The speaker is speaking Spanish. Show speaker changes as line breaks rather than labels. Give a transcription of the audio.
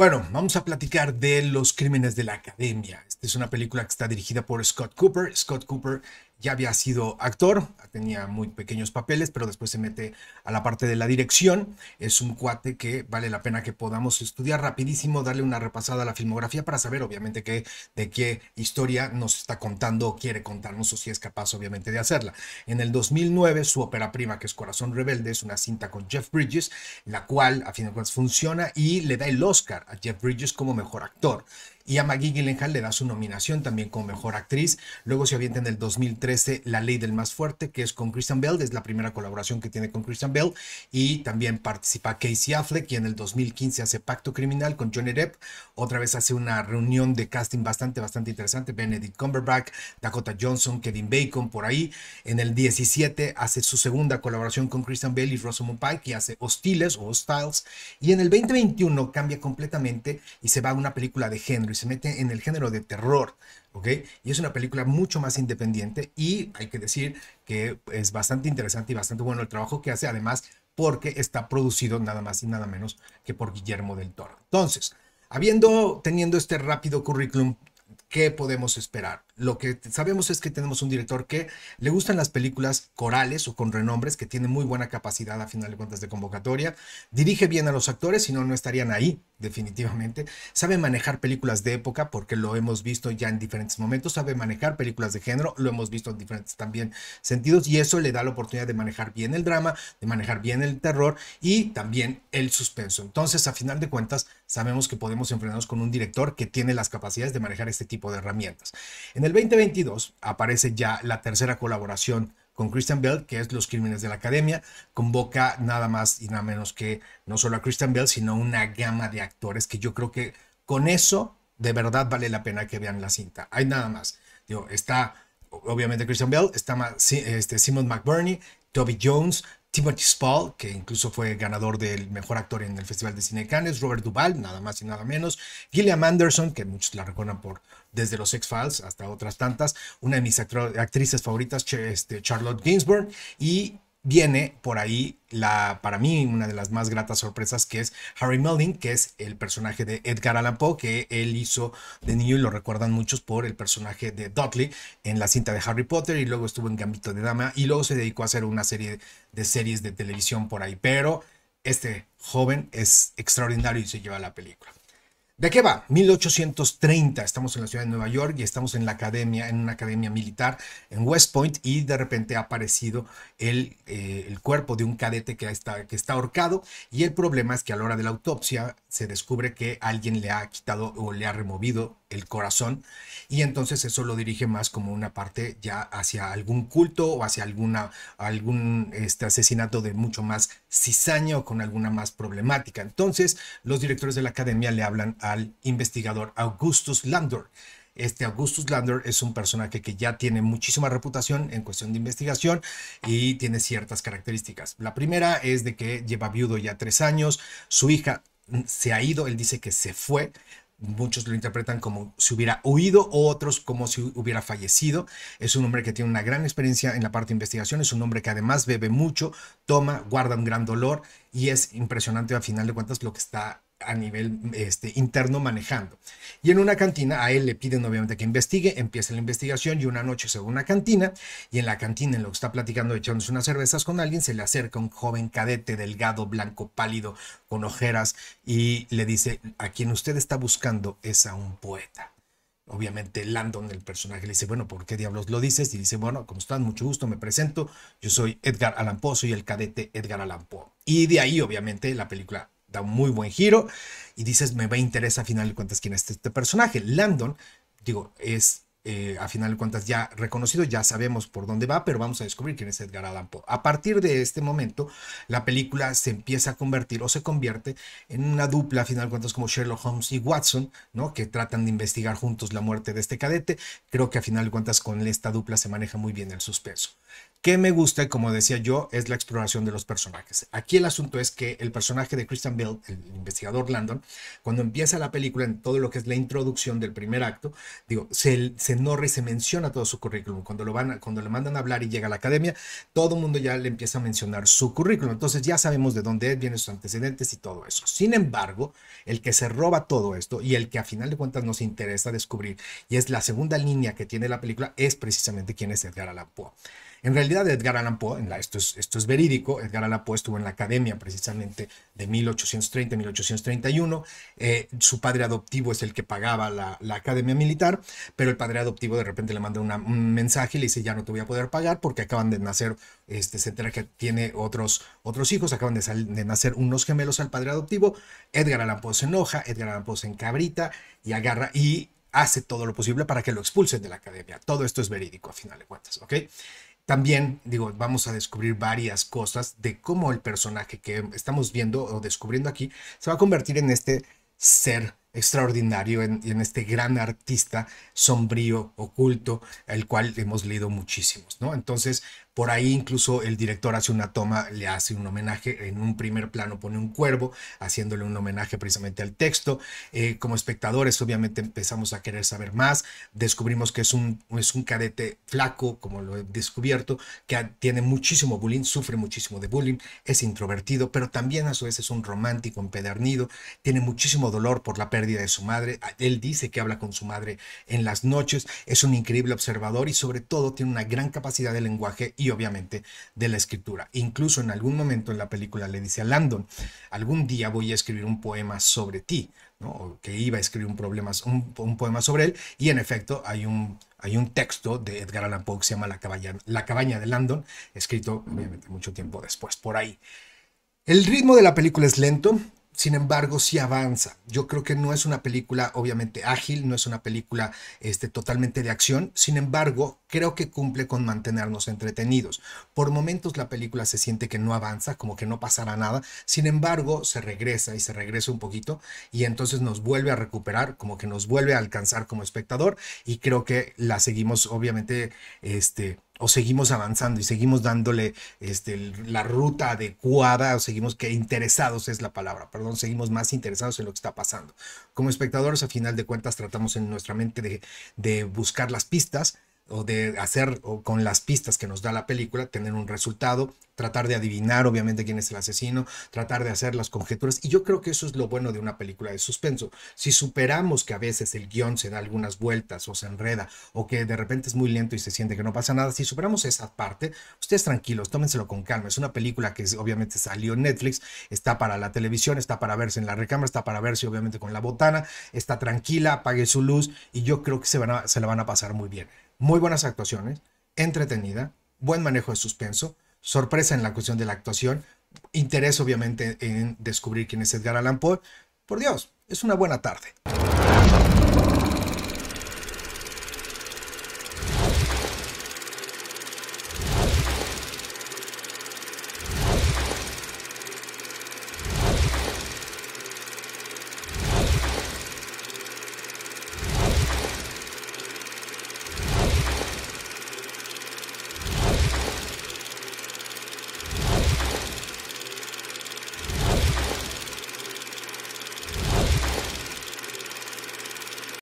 Bueno, vamos a platicar de los crímenes de la academia. Esta es una película que está dirigida por Scott Cooper. Scott Cooper ya había sido actor, tenía muy pequeños papeles, pero después se mete a la parte de la dirección. Es un cuate que vale la pena que podamos estudiar rapidísimo, darle una repasada a la filmografía para saber obviamente que, de qué historia nos está contando o quiere contarnos o si es capaz obviamente de hacerla. En el 2009 su ópera prima que es Corazón Rebelde es una cinta con Jeff Bridges, la cual a fin de cuentas funciona y le da el Oscar a Jeff Bridges como mejor actor y a Maggie Gyllenhaal le da su nominación también como mejor actriz. Luego se avienta en el 2013 La Ley del Más Fuerte, que es con Christian Bell, es la primera colaboración que tiene con Christian Bell. Y también participa Casey Affleck, y en el 2015 hace Pacto Criminal con Johnny Depp. Otra vez hace una reunión de casting bastante, bastante interesante. Benedict Cumberbatch, Dakota Johnson, Kevin Bacon, por ahí. En el 17 hace su segunda colaboración con Christian Bale y Rosamund Pike, y hace Hostiles o Hostiles. Y en el 2021 cambia completamente y se va a una película de Henry se mete en el género de terror, ¿ok? Y es una película mucho más independiente y hay que decir que es bastante interesante y bastante bueno el trabajo que hace, además porque está producido nada más y nada menos que por Guillermo del Toro. Entonces, habiendo, teniendo este rápido currículum, ¿qué podemos esperar? Lo que sabemos es que tenemos un director que le gustan las películas corales o con renombres, que tiene muy buena capacidad a final de cuentas de convocatoria, dirige bien a los actores, si no, no estarían ahí, definitivamente. Sabe manejar películas de época, porque lo hemos visto ya en diferentes momentos, sabe manejar películas de género, lo hemos visto en diferentes también sentidos, y eso le da la oportunidad de manejar bien el drama, de manejar bien el terror y también el suspenso. Entonces, a final de cuentas, sabemos que podemos enfrentarnos con un director que tiene las capacidades de manejar este tipo de herramientas. En el 2022 aparece ya la tercera colaboración con Christian Bell, que es Los Crímenes de la Academia. Convoca nada más y nada menos que no solo a Christian Bell, sino una gama de actores que yo creo que con eso de verdad vale la pena que vean la cinta. Hay nada más. Está obviamente Christian Bell, está este, Simon McBurney, Toby Jones, Timothy Spall, que incluso fue ganador del mejor actor en el Festival de Cine de Cannes, Robert Duvall, nada más y nada menos, Gillian Anderson, que muchos la recuerdan por desde los X-Files hasta otras tantas, una de mis actrices favoritas, este, Charlotte Gainsbourg, y viene por ahí la, para mí, una de las más gratas sorpresas, que es Harry Melling, que es el personaje de Edgar Allan Poe, que él hizo de niño y lo recuerdan muchos por el personaje de Dudley en la cinta de Harry Potter y luego estuvo en Gambito de Dama y luego se dedicó a hacer una serie de series de televisión por ahí. Pero este joven es extraordinario y se lleva la película. ¿De qué va? 1830, estamos en la ciudad de Nueva York y estamos en la academia, en una academia militar en West Point y de repente ha aparecido el, eh, cuerpo de un cadete que está, que está ahorcado y el problema es que a la hora de la autopsia se descubre que alguien le ha quitado o le ha removido el corazón y entonces eso lo dirige más como una parte ya hacia algún culto o hacia alguna, algún este, asesinato de mucho más cizaña o con alguna más problemática. Entonces los directores de la academia le hablan al investigador Augustus Landor. Este Augustus Landor es un personaje que ya tiene muchísima reputación en cuestión de investigación y tiene ciertas características. La primera es de que lleva viudo ya tres años, su hija se ha ido, él dice que se fue, muchos lo interpretan como si hubiera huido otros como si hubiera fallecido. Es un hombre que tiene una gran experiencia en la parte de investigación, es un hombre que además bebe mucho, toma, guarda un gran dolor y es impresionante a final de cuentas lo que está a nivel este, interno manejando. Y en una cantina a él le piden obviamente que investigue, empieza la investigación y una noche se va a una cantina y en la cantina en lo que está platicando echándose unas cervezas con alguien se le acerca un joven cadete delgado, blanco, pálido, con ojeras y le dice a quien usted está buscando es a un poeta. Obviamente Landon, el personaje, le dice, bueno, ¿por qué diablos lo dices? Y dice, bueno, como están, mucho gusto, me presento, yo soy Edgar Allan Poe, soy el cadete Edgar Allan Poe. Y de ahí, obviamente, la película da un muy buen giro y dices, me va a interesar a final de cuentas quién es este personaje. Landon, digo, es eh, a final de cuentas ya reconocido, ya sabemos por dónde va, pero vamos a descubrir quién es Edgar Allan Poe. A partir de este momento, la película se empieza a convertir o se convierte en una dupla, a final de cuentas, como Sherlock Holmes y Watson, ¿no? Que tratan de investigar juntos la muerte de este cadete. Creo que a final de cuentas con esta dupla se maneja muy bien el suspenso. ¿Qué me gusta, como decía yo, es la exploración de los personajes. Aquí el asunto es que el personaje de Christian Bale, el investigador Landon, cuando empieza la película, en todo lo que es la introducción del primer acto, digo, se, se y se menciona todo su currículum. Cuando, lo van cuando le mandan a hablar y llega a la academia, todo el mundo ya le empieza a mencionar su currículum. Entonces ya sabemos de dónde vienen sus antecedentes y todo eso. Sin embargo, el que se roba todo esto y el que a final de cuentas nos interesa descubrir, y es la segunda línea que tiene la película, es precisamente quién es Edgar Allan Poe. En realidad, Edgar Allan Poe, esto, es, esto es verídico, Edgar Allan Poe estuvo en la academia precisamente de 1830-1831. Eh, su padre adoptivo es el que pagaba la, academia militar, pero el padre adoptivo de repente le manda un mensaje y le dice, ya no te voy a poder pagar porque acaban de nacer, este, se entera que tiene otros, otros hijos, acaban de, de nacer unos gemelos al padre adoptivo. Edgar Allan Poe se enoja, Edgar Allan Poe se encabrita y agarra y hace todo lo posible para que lo expulsen de la academia. Todo esto es verídico a final de cuentas, ¿ok? También, digo, vamos a descubrir varias cosas de cómo el personaje que estamos viendo o descubriendo aquí se va a convertir en este ser extraordinario, en, este gran artista sombrío, oculto, el cual hemos leído muchísimos, ¿no? Entonces, por ahí incluso el director hace una toma, le hace un homenaje, en un primer plano pone un cuervo, haciéndole un homenaje precisamente al texto. Eh, como espectadores obviamente empezamos a querer saber más, descubrimos que es un, es un cadete flaco, como lo he descubierto, que tiene muchísimo bullying, sufre muchísimo de bullying, es introvertido, pero también a su vez es un romántico empedernido, tiene muchísimo dolor por la pérdida de su madre, él dice que habla con su madre en las noches, es un increíble observador y sobre todo tiene una gran capacidad de lenguaje y obviamente de la escritura. Incluso en algún momento en la película le dice a Landon, algún día voy a escribir un poema sobre ti, ¿no? que iba a escribir un, poema sobre él, y en efecto hay un, hay un texto de Edgar Allan Poe que se llama La cabaña, La cabaña de Landon, escrito obviamente mucho tiempo después, por ahí. El ritmo de la película es lento, sin embargo, sí avanza. Yo creo que no es una película obviamente ágil, no es una película este, totalmente de acción, sin embargo, creo que cumple con mantenernos entretenidos. Por momentos la película se siente que no avanza, como que no pasará nada, sin embargo, se regresa y se regresa un poquito y entonces nos vuelve a recuperar, como que nos vuelve a alcanzar como espectador y creo que la seguimos obviamente este, o seguimos avanzando y seguimos dándole este, la ruta adecuada, o seguimos que interesados es la palabra, perdón, seguimos más interesados en lo que está pasando. Como espectadores, a final de cuentas, tratamos en nuestra mente de, de buscar las pistas, o de hacer o con las pistas que nos da la película, tener un resultado, tratar de adivinar obviamente quién es el asesino, tratar de hacer las conjeturas. Y yo creo que eso es lo bueno de una película de suspenso. Si superamos que a veces el guion se da algunas vueltas o se enreda o que de repente es muy lento y se siente que no pasa nada, si superamos esa parte, ustedes tranquilos, tómenselo con calma. Es una película que obviamente salió en Netflix, está para la televisión, está para verse en la recámara, está para verse obviamente con la botana, está tranquila, apague su luz y yo creo que se, van se la van a pasar muy bien muy buenas actuaciones, entretenida, buen manejo de suspenso, sorpresa en la cuestión de la actuación, interés obviamente en descubrir quién es Edgar Allan Poe. Por Dios, es una buena tarde.